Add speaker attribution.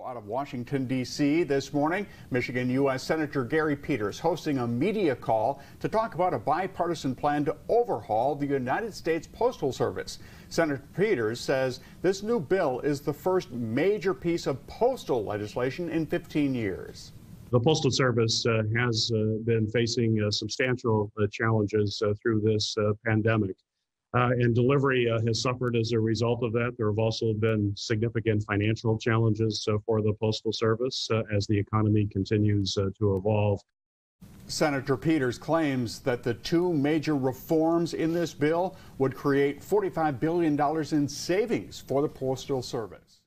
Speaker 1: Out of Washington, D.C. this morning, Michigan U.S. Senator Gary Peters hosting a media call to talk about a bipartisan plan to overhaul the United States Postal Service. Senator Peters says this new bill is the first major piece of postal legislation in 15 years.
Speaker 2: The Postal Service uh, has uh, been facing uh, substantial uh, challenges uh, through this uh, pandemic. Uh, and delivery uh, has suffered as a result of that. There have also been significant financial challenges uh, for the Postal Service uh, as the economy continues uh, to evolve.
Speaker 1: Senator Peters claims that the two major reforms in this bill would create $45 billion in savings for the Postal Service.